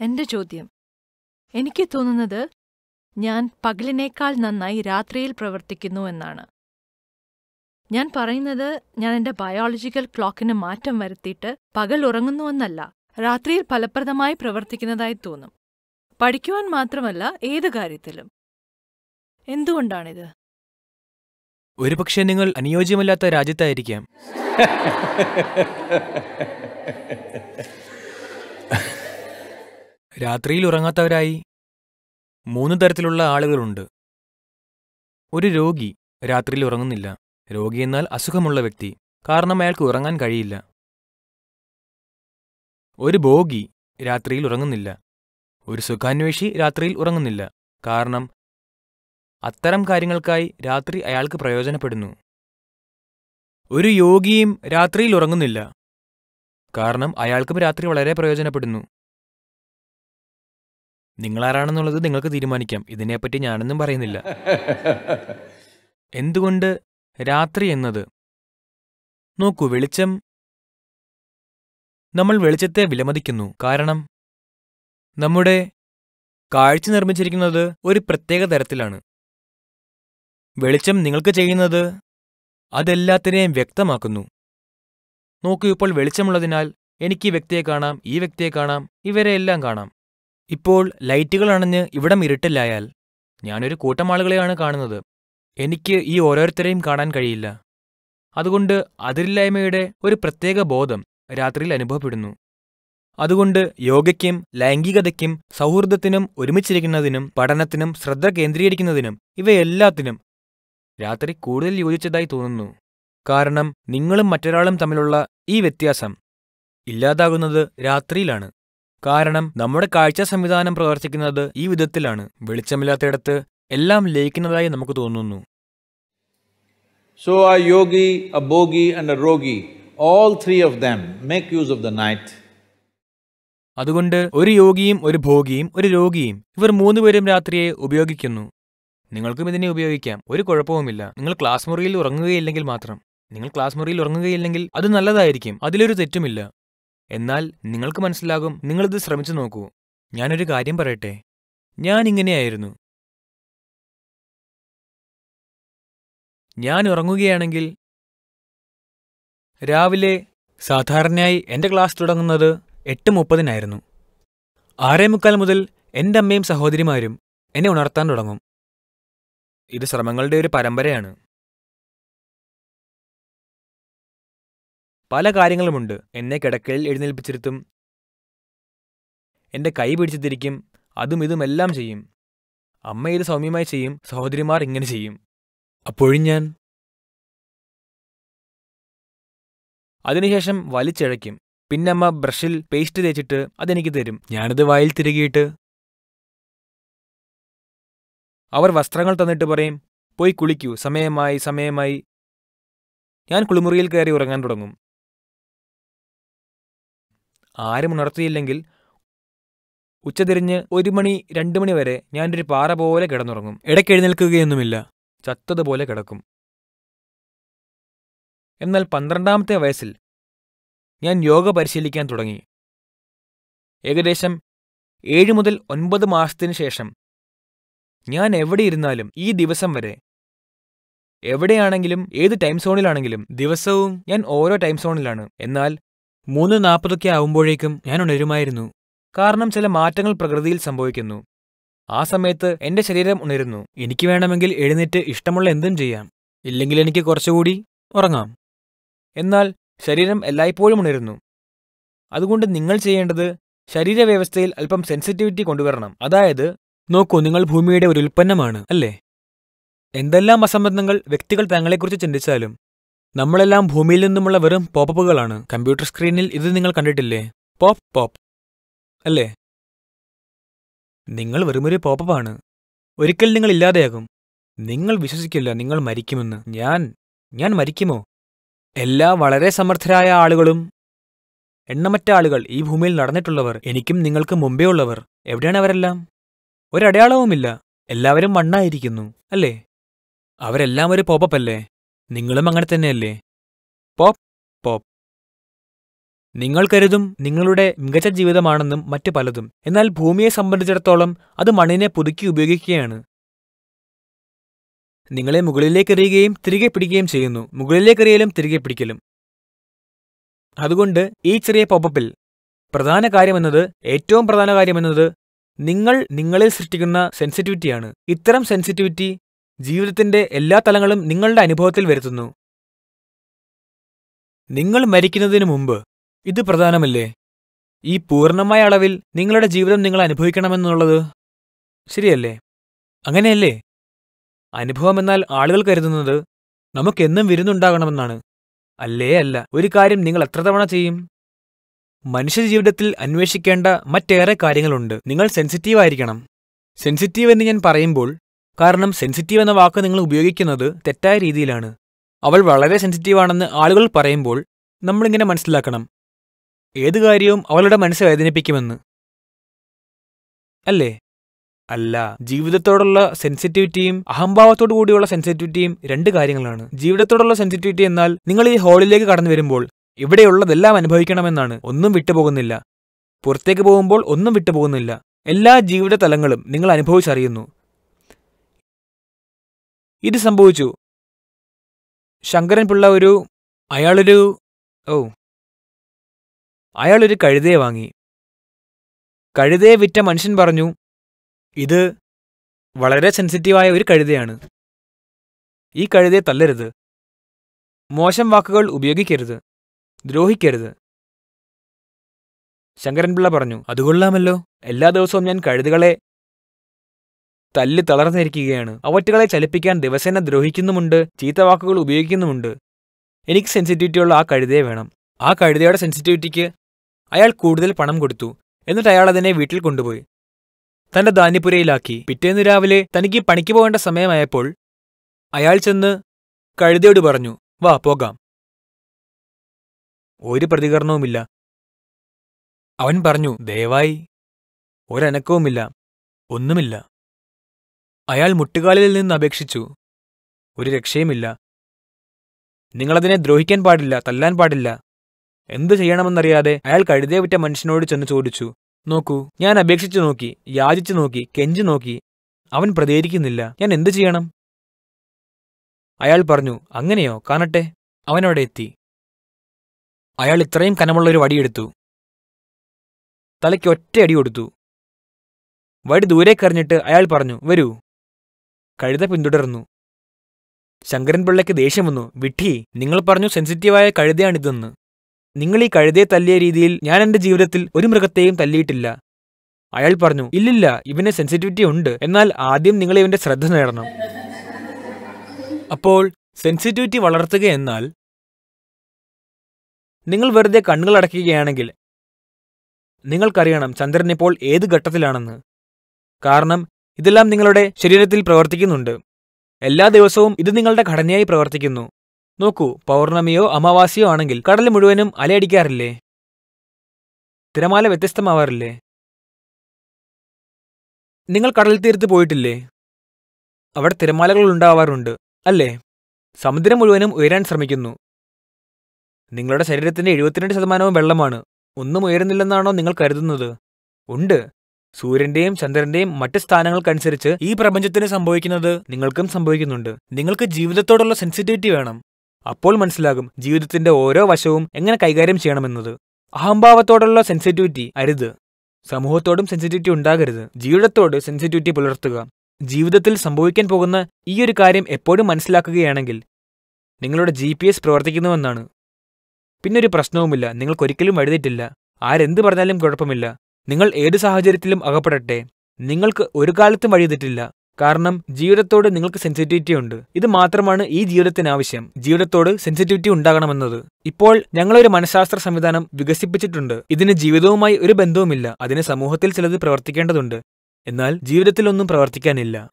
എന്റെ ചോദ്യം. എനിക്ക് തോന്നുന്നത് ഞാൻ പകലിനേക്കാൾ നന്നായി രാത്രിയിൽ പ്രവർത്തിക്കുന്നു എന്നാണ്. ഞാൻ പറയുന്നത് ഞാൻ എന്റെ ബയോളജിക്കൽ ക്ലോക്കിന് മാറ്റം വരുത്തിയിട്ട് പകൽ ഉറങ്ങുന്നുവെന്നല്ല രാത്രിയിൽ ഫലപ്രദമായി പ്രവർത്തിക്കുന്നതായി തോന്നും. പഠിക്കുവാൻ മാത്രമല്ല ഏത് കാര്യത്തിലും. എന്തുകൊണ്ടാണിത്? ഒരുപക്ഷെ നിങ്ങൾ അനുയോജ്യമല്ലാത്ത രാജ്യത്തായിരിക്കാം. രാത്രിയിൽ ഉറങ്ങാത്തവരായി. മൂന്ന് തരത്തിലുള്ള ആളുകളുണ്ട്. ഒരു രോഗി രാത്രിയിൽ ഉറങ്ങുന്നില്ല. രോഗി എന്നാൽ അസുഖമുള്ള വ്യക്തി. കാരണം അയാൾക്ക് ഉറങ്ങാൻ കഴിയില്ല. ഒരു ഭോഗി രാത്രിയിൽ ഉറങ്ങുന്നില്ല. ഒരു സുഖാന്വേഷി രാത്രിയിൽ ഉറങ്ങുന്നില്ല. കാരണം അത്തരം കാര്യങ്ങൾക്കായി രാത്രി അയാൾക്ക് പ്രയോജനപ്പെടുന്നു. ഒരു യോഗിയും രാത്രിയിൽ ഉറങ്ങുന്നില്ല. കാരണം അയാൾക്കും രാത്രി വളരെ പ്രയോജനപ്പെടുന്നു. നിങ്ങളാരാണെന്നുള്ളത് നിങ്ങൾക്ക് തീരുമാനിക്കാം. ഇതിനെപ്പറ്റി ഞാനൊന്നും പറയുന്നില്ല. എന്തുകൊണ്ട് രാത്രി എന്നത്? നോക്കൂ വെളിച്ചം നമ്മൾ വെളിച്ചത്തെ വിലമതിക്കുന്നു. കാരണം നമ്മുടെ കാഴ്ച നിർമ്മിച്ചിരിക്കുന്നത് ഒരു പ്രത്യേക തരത്തിലാണ്. വെളിച്ചം നിങ്ങൾക്ക് ചെയ്യുന്നത് അതെല്ലാത്തിനെയും വ്യക്തമാക്കുന്നു. നോക്കൂ ഇപ്പോൾ വെളിച്ചമുള്ളതിനാൽ എനിക്ക് ഈ വ്യക്തിയെ കാണാം ഈ വ്യക്തിയെ കാണാം ഇവരെ എല്ലാം കാണാം. ഇപ്പോൾ ലൈറ്റുകൾ അണഞ്ഞ് ഇവിടം ഇരുട്ടില്ലായാൽ ഞാനൊരു കൂട്ടം ആളുകളെയാണ് കാണുന്നത്. എനിക്ക് ഈ ഓരോരുത്തരെയും കാണാൻ കഴിയില്ല. അതുകൊണ്ട് അതിരില്ലായ്മയുടെ ഒരു പ്രത്യേക ബോധം രാത്രിയിൽ അനുഭവപ്പെടുന്നു. അതുകൊണ്ട് യോഗയ്ക്കും ലൈംഗികതയ്ക്കും സൗഹൃദത്തിനും ഒരുമിച്ചിരിക്കുന്നതിനും പഠനത്തിനും ശ്രദ്ധ കേന്ദ്രീകരിക്കുന്നതിനും ഇവയെല്ലാത്തിനും രാത്രി കൂടുതൽ യോജിച്ചതായി തോന്നുന്നു. കാരണം നിങ്ങളും മറ്റൊരാളും തമ്മിലുള്ള ഈ വ്യത്യാസം ഇല്ലാതാകുന്നത് രാത്രിയിലാണ്. കാരണം നമ്മുടെ കാഴ്ച സംവിധാനം പ്രവർത്തിക്കുന്നത് ഈ വിധത്തിലാണ്. വെളിച്ചമില്ലാത്തയിടത്ത് എല്ലാം ലയിക്കുന്നതായി നമുക്ക് തോന്നുന്നു. സോ ആ yogi a bogie and a rogi all three of them make use of the night അതുകൊണ്ട് ഒരു യോഗിയും ഒരു ഭോഗിയും ഒരു രോഗിയും ഇവർ മൂന്നുപേരും രാത്രിയെ ഉപയോഗിക്കുന്നു. നിങ്ങൾക്കും ഇതിനെ ഉപയോഗിക്കാം. ഒരു കുഴപ്പവുമില്ല. നിങ്ങൾ ക്ലാസ് മുറിയിൽ ഉറങ്ങുകയില്ലെങ്കിൽ മാത്രം. നിങ്ങൾ ക്ലാസ് മുറിയിൽ ഉറങ്ങുകയില്ലെങ്കിൽ അത് നല്ലതായിരിക്കും. അതിലൊരു തെറ്റുമില്ല. എന്നാൽ നിങ്ങൾക്ക് മനസ്സിലാകും നിങ്ങളിത് ശ്രമിച്ചു നോക്കൂ. ഞാനൊരു കാര്യം പറയട്ടെ? ഞാൻ ഇങ്ങനെയായിരുന്നു. ഞാൻ ഉറങ്ങുകയാണെങ്കിൽ രാവിലെ സാധാരണയായി എന്റെ ക്ലാസ് തുടങ്ങുന്നത് എട്ട് മുപ്പതിനായിരുന്നു. ആറേ മുക്കാൽ മുതൽ എന്റെ അമ്മയും സഹോദരിമാരും എന്നെ ഉണർത്താൻ തുടങ്ങും. ഇത് ശ്രമങ്ങളുടെ ഒരു പരമ്പരയാണ്. പല കാര്യങ്ങളുമുണ്ട്. എന്നെ കിടക്കയിൽ എഴുന്നേൽപ്പിച്ചിരുത്തും. എന്റെ കൈ പിടിച്ചു തിരിക്കും അതും ഇതുമെല്ലാം ചെയ്യും. അമ്മ ഇത് സൗമ്യമായി ചെയ്യും. സഹോദരിമാർ ഇങ്ങനെ ചെയ്യും. അപ്പോഴും ഞാൻ അതിനുശേഷം വലിച്ചിഴയ്ക്കും. പിന്നെ അമ്മ ബ്രഷിൽ പേസ്റ്റ് തേച്ചിട്ട് അതെനിക്ക് തരും. ഞാനത് വായിൽ തിരുകിയിട്ട് അവർ വസ്ത്രങ്ങൾ തന്നിട്ട് പറയും പോയി കുളിക്കൂ. സമയമായി സമയമായി. ഞാൻ കുളിമുറിയിൽ കയറി ഉറങ്ങാൻ തുടങ്ങും. ആരും ഉണർത്തിയില്ലെങ്കിൽ ഉച്ചതിരിഞ്ഞ് ഒരു മണി രണ്ടു മണി വരെ ഞാനൊരു പാറ പോലെ കിടന്നുറങ്ങും. ഇടയ്ക്ക് എഴുന്നേൽക്കുകയൊന്നുമില്ല. ചത്തതുപോലെ കിടക്കും. എന്നാൽ പന്ത്രണ്ടാമത്തെ വയസ്സിൽ ഞാൻ യോഗ പരിശീലിക്കാൻ തുടങ്ങി. ഏകദേശം ഏഴ് മുതൽ ഒൻപത് മാസത്തിനു ശേഷം ഞാൻ എവിടെ ഇരുന്നാലും ഈ ദിവസം വരെ എവിടെയാണെങ്കിലും ഏത് ടൈം സോണിലാണെങ്കിലും ദിവസവും ഞാൻ ഓരോ ടൈം സോണിലാണ്. എന്നാൽ മൂന്ന് നാൽപ്പതൊക്കെ ആവുമ്പോഴേക്കും ഞാൻ ഉണരുമായിരുന്നു. കാരണം ചില മാറ്റങ്ങൾ പ്രകൃതിയിൽ സംഭവിക്കുന്നു. ആ സമയത്ത് എന്റെ ശരീരം ഉണരുന്നു. എനിക്ക് വേണമെങ്കിൽ എഴുന്നേറ്റ് ഇഷ്ടമുള്ള എന്തും ചെയ്യാം. ഇല്ലെങ്കിൽ എനിക്ക് കുറച്ചുകൂടി ഉറങ്ങാം. എന്നാൽ ശരീരം എല്ലായ്പ്പോഴും ഉണരുന്നു. അതുകൊണ്ട് നിങ്ങൾ ചെയ്യേണ്ടത് ശരീരവ്യവസ്ഥയിൽ അല്പം സെൻസിറ്റിവിറ്റി കൊണ്ടുവരണം. അതായത് നോക്കൂ നിങ്ങൾ ഭൂമിയുടെ ഒരു ഉൽപ്പന്നമാണ് അല്ലേ? എന്തെല്ലാം അസംബന്ധങ്ങൾ വ്യക്തികൾ തങ്ങളെക്കുറിച്ച് ചിന്തിച്ചാലും നമ്മളെല്ലാം ഭൂമിയിൽ നിന്നുമുള്ള വെറും പോപ്പപ്പുകളാണ്. കമ്പ്യൂട്ടർ സ്ക്രീനിൽ ഇത് നിങ്ങൾ കണ്ടിട്ടില്ലേ? Pop pop. അല്ലേ? നിങ്ങൾ വെറുമൊരു പോപ്പപ്പാണ്. ഒരിക്കൽ നിങ്ങൾ ഇല്ലാതെയാകും. നിങ്ങൾ വിശ്വസിക്കില്ല നിങ്ങൾ മരിക്കുമെന്ന്. ഞാൻ ഞാൻ മരിക്കുമോ? എല്ലാ വളരെ സമർത്ഥരായ ആളുകളും എണ്ണമറ്റ ആളുകൾ ഈ ഭൂമിയിൽ നടന്നിട്ടുള്ളവർ എനിക്കും നിങ്ങൾക്ക് മുമ്പേ ഉള്ളവർ എവിടെയാണ് അവരെല്ലാം? ഒരടയാളവുമില്ല. എല്ലാവരും മണ്ണായിരിക്കുന്നു. അല്ലേ? അവരെല്ലാം ഒരു പോപ്പല്ലേ നിങ്ങളും അങ്ങനെ തന്നെയല്ലേ? Pop pop. നിങ്ങൾ കരുതും നിങ്ങളുടെ മികച്ച ജീവിതമാണെന്നും മറ്റു പലതും. എന്നാൽ ഭൂമിയെ സംബന്ധിച്ചിടത്തോളം അത് മണ്ണിനെ പുതുക്കി ഉപയോഗിക്കുകയാണ്. നിങ്ങളെ മുകളിലേക്ക് എറിയുകയും തിരികെ പിടിക്കുകയും ചെയ്യുന്നു. മുകളിലേക്ക് എറിയലും തിരികെ പിടിക്കലും. അതുകൊണ്ട് ഈ ചെറിയ പോപ്പപ്പിൽ പ്രധാന കാര്യമെന്നത് ഏറ്റവും പ്രധാന കാര്യമെന്നത് നിങ്ങൾ നിങ്ങളിൽ സൃഷ്ടിക്കുന്ന സെൻസിറ്റിവിറ്റിയാണ്. ഇത്തരം സെൻസിറ്റിവിറ്റി ജീവിതത്തിന്റെ എല്ലാ തലങ്ങളും നിങ്ങളുടെ അനുഭവത്തിൽ വരുത്തുന്നു. നിങ്ങൾ മരിക്കുന്നതിന് മുമ്പ് ഇത് പ്രധാനമല്ലേ? ഈ പൂർണമായ അളവിൽ നിങ്ങളുടെ ജീവിതം നിങ്ങൾ അനുഭവിക്കണമെന്നുള്ളത്? ശരിയല്ലേ? അങ്ങനെയല്ലേ? അനുഭവം എന്നാൽ ആളുകൾ കരുതുന്നത് നമുക്കെന്നും വിരുന്നുണ്ടാകണമെന്നാണ്. അല്ലേ അല്ല ഒരു കാര്യം നിങ്ങൾ എത്ര തവണ ചെയ്യും? മനുഷ്യ ജീവിതത്തിൽ അന്വേഷിക്കേണ്ട മറ്റേറെ കാര്യങ്ങളുണ്ട്. നിങ്ങൾ സെൻസിറ്റീവായിരിക്കണം സെൻസിറ്റീവ് എന്ന് ഞാൻ പറയുമ്പോൾ കാരണം സെൻസിറ്റീവ് എന്ന വാക്ക് നിങ്ങൾ ഉപയോഗിക്കുന്നത് തെറ്റായ രീതിയിലാണ്. അവൾ വളരെ സെൻസിറ്റീവാണെന്ന് ആളുകൾ പറയുമ്പോൾ നമ്മളിങ്ങനെ മനസ്സിലാക്കണം. ഏത് കാര്യവും അവളുടെ മനസ്സ് വേദനിപ്പിക്കുമെന്ന്. അല്ലേ? അല്ല ജീവിതത്തോടുള്ള സെൻസിറ്റിവിറ്റിയും അഹംഭാവത്തോടു കൂടിയുള്ള സെൻസിറ്റിവിറ്റിയും രണ്ട് കാര്യങ്ങളാണ്. ജീവിതത്തോടുള്ള സെൻസിറ്റിവിറ്റി എന്നാൽ നിങ്ങൾ ഈ ഹോളിലേക്ക് കടന്നു വരുമ്പോൾ ഇവിടെയുള്ളതെല്ലാം അനുഭവിക്കണമെന്നാണ്. ഒന്നും വിട്ടുപോകുന്നില്ല. പുറത്തേക്ക് പോകുമ്പോൾ ഒന്നും വിട്ടുപോകുന്നില്ല. എല്ലാ ജീവിത തലങ്ങളും നിങ്ങൾ അനുഭവിച്ചറിയുന്നു. ഇത് സംഭവിച്ചു. ശങ്കരൻ പിള്ള ഒരു അയാളൊരു ഓ. അയാളൊരു കഴുതയെ വാങ്ങി. കഴുതയെ വിറ്റ മനുഷ്യൻ പറഞ്ഞു ഇത് വളരെ സെൻസിറ്റീവായ ഒരു കഴുതയാണ്. ഈ കഴുതയെ തല്ലരുത്. മോശം വാക്കുകൾ ഉപയോഗിക്കരുത്. ദ്രോഹിക്കരുത്. ശങ്കരൻപിള്ള പറഞ്ഞു അതുകൊള്ളാമല്ലോ എല്ലാ ദിവസവും ഞാൻ കഴുതുകളെ തല്ലി തളർന്നിരിക്കുകയാണ്. അവറ്റുകളെ ചലിപ്പിക്കാൻ ദിവസേന ദ്രോഹിക്കുന്നുമുണ്ട് ചീത്ത വാക്കുകൾ ഉപയോഗിക്കുന്നുമുണ്ട്. എനിക്ക് സെൻസിറ്റിവിറ്റിയുള്ള ആ കഴുതയെ വേണം. ആ കഴുതയുടെ സെൻസിറ്റിവിറ്റിക്ക് അയാൾ കൂടുതൽ പണം കൊടുത്തു. എന്നിട്ട് അയാൾ അതിനെ വീട്ടിൽ കൊണ്ടുപോയി. തന്റെ ധാന്യപുരയിലാക്കി പിറ്റേന്ന് രാവിലെ തനിക്ക് പണിക്ക് പോകേണ്ട സമയമായപ്പോൾ അയാൾ ചെന്ന് കഴുതയോട് പറഞ്ഞു വാ പോകാം. ഒരു പ്രതികരണവുമില്ല. അവൻ പറഞ്ഞു ദയവായി ഒരനക്കവുമില്ല ഒന്നുമില്ല. അയാൾ മുട്ടുകാലിൽ നിന്ന് അപേക്ഷിച്ചു. ഒരു രക്ഷയുമില്ല. നിങ്ങളതിനെ ദ്രോഹിക്കാൻ പാടില്ല തല്ലാൻ പാടില്ല. എന്തു ചെയ്യണമെന്നറിയാതെ അയാൾ കഴുതേ വിറ്റ മനുഷ്യനോട് ചെന്ന് ചോദിച്ചു. നോക്കൂ ഞാൻ അപേക്ഷിച്ചു നോക്കി യാചിച്ചു നോക്കി കെഞ്ചു നോക്കി. അവൻ പ്രതികരിക്കുന്നില്ല. ഞാൻ എന്തു ചെയ്യണം? അയാൾ പറഞ്ഞു അങ്ങനെയോ കാണട്ടെ. അവനവിടെ എത്തി. അയാൾ ഇത്രയും കനമുള്ളൊരു വടിയെടുത്തു തലയ്ക്ക് ഒറ്റ അടി കൊടുത്തു. വടി ദൂരേക്കറിഞ്ഞിട്ട് അയാൾ പറഞ്ഞു വരൂ. കഴുത പിന്തുടർന്നു. ശങ്കരൻപിള്ളയ്ക്ക് ദേഷ്യം വന്നു. വിട്ടി നിങ്ങൾ പറഞ്ഞു സെൻസിറ്റീവായ കഴുതയാണിതെന്ന്. നിങ്ങൾ ഈ കഴുതയെ തല്ലിയ രീതിയിൽ ഞാൻ എന്റെ ജീവിതത്തിൽ ഒരു മൃഗത്തെയും തല്ലിയിട്ടില്ല. അയാൾ പറഞ്ഞു ഇല്ലില്ല ഇവന് സെൻസിറ്റിവിറ്റി ഉണ്ട്. എന്നാൽ ആദ്യം നിങ്ങൾ ഇവന്റെ ശ്രദ്ധ നേടണം. അപ്പോൾ സെൻസിറ്റിവിറ്റി വളർത്തുക എന്നാൽ നിങ്ങൾ വെറുതെ കണ്ണുകൾ അടയ്ക്കുകയാണെങ്കിൽ നിങ്ങൾക്കറിയണം ചന്ദ്രൻ ഇപ്പോൾ ഏത് ഘട്ടത്തിലാണെന്ന്. കാരണം ഇതെല്ലാം നിങ്ങളുടെ ശരീരത്തിൽ പ്രവർത്തിക്കുന്നുണ്ട്. എല്ലാ ദിവസവും ഇത് നിങ്ങളുടെ ഘടനയായി പ്രവർത്തിക്കുന്നു. നോക്കൂ പൗർണമിയോ അമാവാസിയോ ആണെങ്കിൽ കടൽ മുഴുവനും അലയടിക്കാറില്ലേ? തിരമാല വ്യത്യസ്തമാവാറില്ലേ? നിങ്ങൾ കടൽ തീരത്ത് പോയിട്ടില്ലേ? അവിടെ തിരമാലകൾ ഉണ്ടാവാറുണ്ട് അല്ലേ? സമുദ്രം മുഴുവനും ഉയരാൻ ശ്രമിക്കുന്നു. നിങ്ങളുടെ ശരീരത്തിന്റെ എഴുപത്തിരണ്ട് ശതമാനവും വെള്ളമാണ്. ഒന്നും ഉയരുന്നില്ലെന്നാണോ നിങ്ങൾ കരുതുന്നത്? ഉണ്ട്. സൂര്യന്റെയും ചന്ദ്രന്റെയും മറ്റ് സ്ഥാനങ്ങൾക്കനുസരിച്ച് ഈ പ്രപഞ്ചത്തിന് സംഭവിക്കുന്നത് നിങ്ങൾക്കും സംഭവിക്കുന്നുണ്ട്. നിങ്ങൾക്ക് ജീവിതത്തോടുള്ള സെൻസിറ്റിവിറ്റി വേണം. അപ്പോൾ മനസ്സിലാകും ജീവിതത്തിന്റെ ഓരോ വശവും എങ്ങനെ കൈകാര്യം ചെയ്യണമെന്നത്. അഹംഭാവത്തോടുള്ള സെൻസിറ്റിവിറ്റി അരുത്. സമൂഹത്തോടും സെൻസിറ്റിവിറ്റി ഉണ്ടാകരുത്. ജീവിതത്തോട് സെൻസിറ്റിവിറ്റി പുലർത്തുക. ജീവിതത്തിൽ സംഭവിക്കാൻ പോകുന്ന ഈ ഒരു കാര്യം എപ്പോഴും മനസ്സിലാക്കുകയാണെങ്കിൽ നിങ്ങളുടെ ജി പി എസ് പ്രവർത്തിക്കുന്നുവെന്നാണ്. പിന്നൊരു പ്രശ്നവുമില്ല. നിങ്ങൾക്കൊരിക്കലും വഴുതിട്ടില്ല ആരെന്ത് പറഞ്ഞാലും കുഴപ്പമില്ല. നിങ്ങൾ ഏത് സാഹചര്യത്തിലും അകപ്പെടട്ടെ. നിങ്ങൾക്ക് ഒരു കാലത്തും വഴിതെറ്റില്ല. കാരണം ജീവിതത്തോട് നിങ്ങൾക്ക് സെൻസിറ്റിവിറ്റി ഉണ്ട്. ഇത് മാത്രമാണ് ഈ ജീവിതത്തിന് ആവശ്യം. ജീവിതത്തോട് സെൻസിറ്റിവിറ്റി ഉണ്ടാകണമെന്നത്. ഇപ്പോൾ ഞങ്ങളൊരു മനഃശാസ്ത്ര സംവിധാനം വികസിപ്പിച്ചിട്ടുണ്ട്. ഇതിന് ജീവിതവുമായി ഒരു ബന്ധവുമില്ല. അതിന് സമൂഹത്തിൽ ചിലത് പ്രവർത്തിക്കേണ്ടതുണ്ട്. എന്നാൽ ജീവിതത്തിലൊന്നും പ്രവർത്തിക്കാനില്ല.